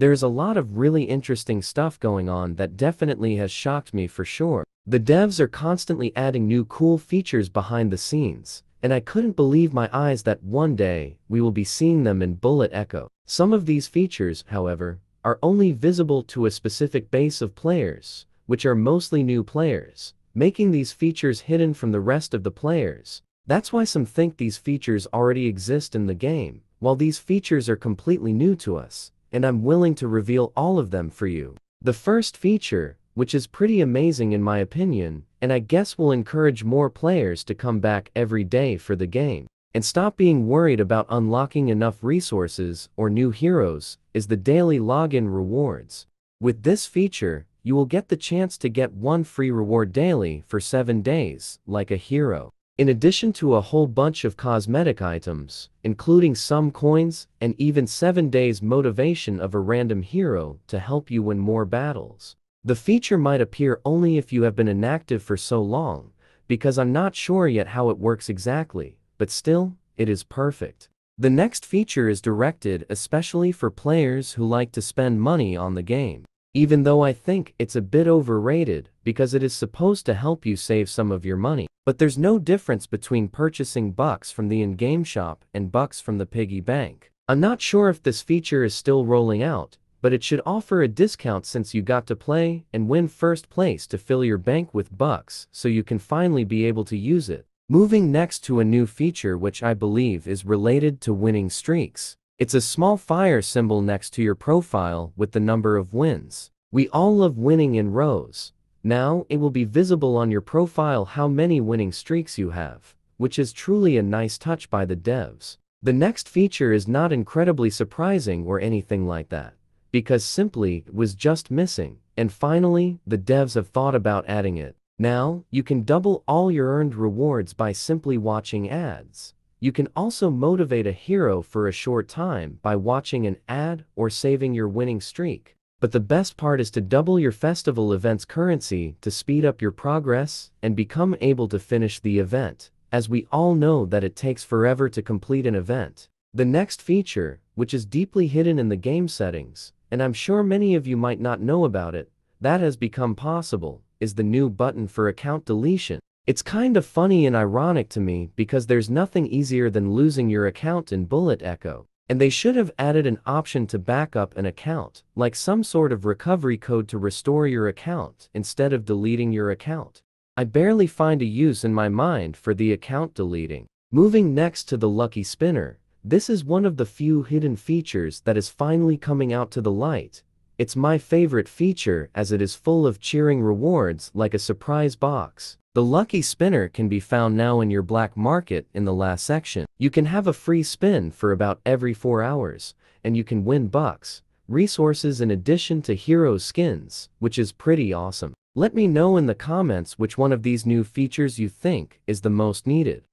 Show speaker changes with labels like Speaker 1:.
Speaker 1: There's a lot of really interesting stuff going on that definitely has shocked me for sure. The devs are constantly adding new cool features behind the scenes, and I couldn't believe my eyes that one day we will be seeing them in Bullet Echo. Some of these features, however, are only visible to a specific base of players, which are mostly new players, making these features hidden from the rest of the players. That's why some think these features already exist in the game, while these features are completely new to us, and I'm willing to reveal all of them for you. The first feature, which is pretty amazing in my opinion, and I guess will encourage more players to come back every day for the game, and stop being worried about unlocking enough resources or new heroes, is the daily login rewards. With this feature, you will get the chance to get one free reward daily for 7 days, like a hero. In addition to a whole bunch of cosmetic items, including some coins and even 7 days motivation of a random hero to help you win more battles. The feature might appear only if you have been inactive for so long, because I'm not sure yet how it works exactly, but still, it is perfect. The next feature is directed especially for players who like to spend money on the game. Even though I think it's a bit overrated because it is supposed to help you save some of your money. But there's no difference between purchasing bucks from the in-game shop and bucks from the piggy bank. I'm not sure if this feature is still rolling out, but it should offer a discount since you got to play and win first place to fill your bank with bucks so you can finally be able to use it. Moving next to a new feature which I believe is related to winning streaks. It's a small fire symbol next to your profile with the number of wins. We all love winning in rows, now, it will be visible on your profile how many winning streaks you have, which is truly a nice touch by the devs. The next feature is not incredibly surprising or anything like that, because simply it was just missing, and finally, the devs have thought about adding it. Now, you can double all your earned rewards by simply watching ads. You can also motivate a hero for a short time by watching an ad or saving your winning streak. But the best part is to double your festival event's currency to speed up your progress and become able to finish the event, as we all know that it takes forever to complete an event. The next feature, which is deeply hidden in the game settings, and I'm sure many of you might not know about it, that has become possible, is the new button for account deletion. It's kind of funny and ironic to me because there's nothing easier than losing your account in Bullet Echo. And they should have added an option to back up an account, like some sort of recovery code to restore your account instead of deleting your account. I barely find a use in my mind for the account deleting. Moving next to the Lucky Spinner, this is one of the few hidden features that is finally coming out to the light. It's my favorite feature as it is full of cheering rewards like a surprise box. The lucky spinner can be found now in your black market in the last section. You can have a free spin for about every 4 hours, and you can win bucks, resources in addition to hero skins, which is pretty awesome. Let me know in the comments which one of these new features you think is the most needed.